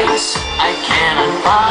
I cannot find